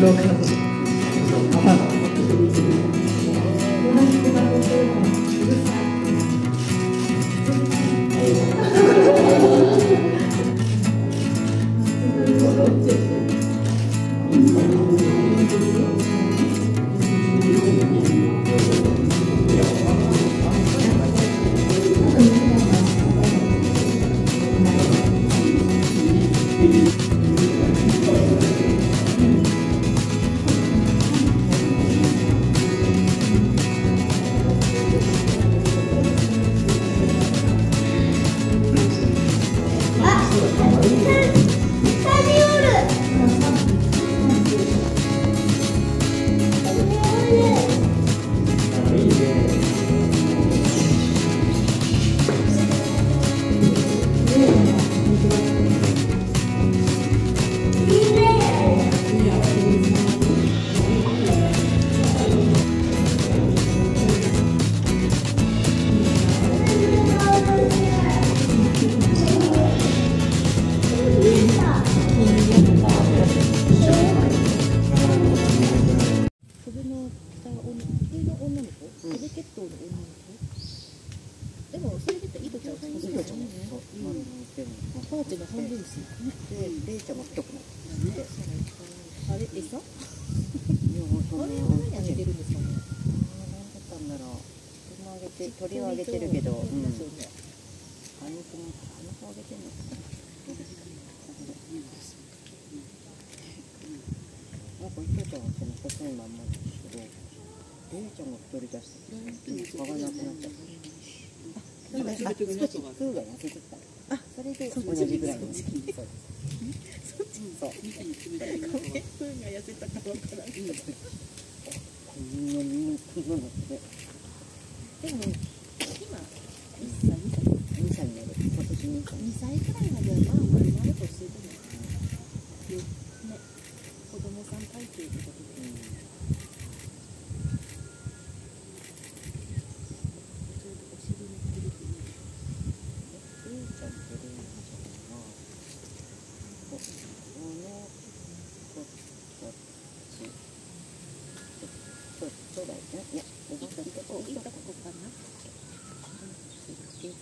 動家族あうん。で、レイちゃんも太くなって。あれ、餌そのあれは何やってるんですかね何だったんだろう鳥もあげて鳥はあげてるけど、うん、ですよね羽肉も羽肉あげてんのかななんか池ちゃんはその細いまんまですレイちゃんが太り出して歯がなくなっちゃったなんか少しプーが痩せてきたあそれで同じぐらいのそうですそっちそうごめんプーが痩せたかわからんけどこんなにこんなのってでも今1歳2歳2歳になる今年2歳2歳くらいまではまあまるまるとしててもよね子供さん体型ってことでちょうどお尻にくるくるレイちゃんとレイちゃんがここのここっちそうそうだよねいやおばさんとこいとこかな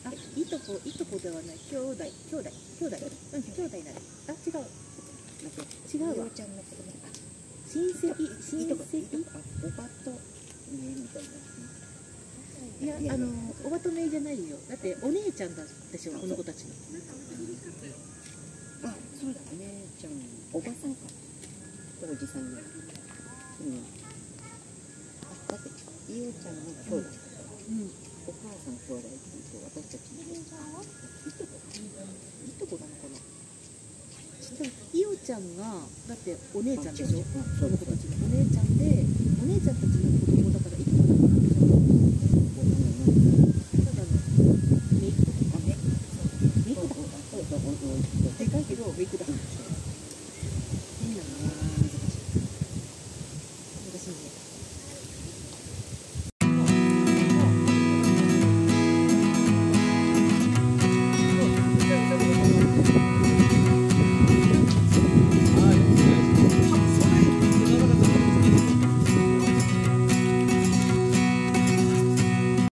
あ、いとこ、いとこではない、兄弟、兄弟、兄弟、う。ん、兄弟なる。あ、違う、違う。わちゃんの子供親戚、親戚。あおばとねみたいないや、あの、おばとめじゃないよ。だって、お姉ちゃんだでしょ、この子たちの。あそう。だお姉ちゃんおばさんかおじさんねう。んだって伊代ちゃん。が兄弟だから、うん、お母さん。兄弟っていうと私たちのいとこいとこなのかなでもちゃん。がだってお姉ちゃん。でしょその子たちのお姉ちゃん。でお姉ちゃん。たちの子供だからいとこなのかなただの姪っ子とかね姪っ子だでかいけど姪っ子だ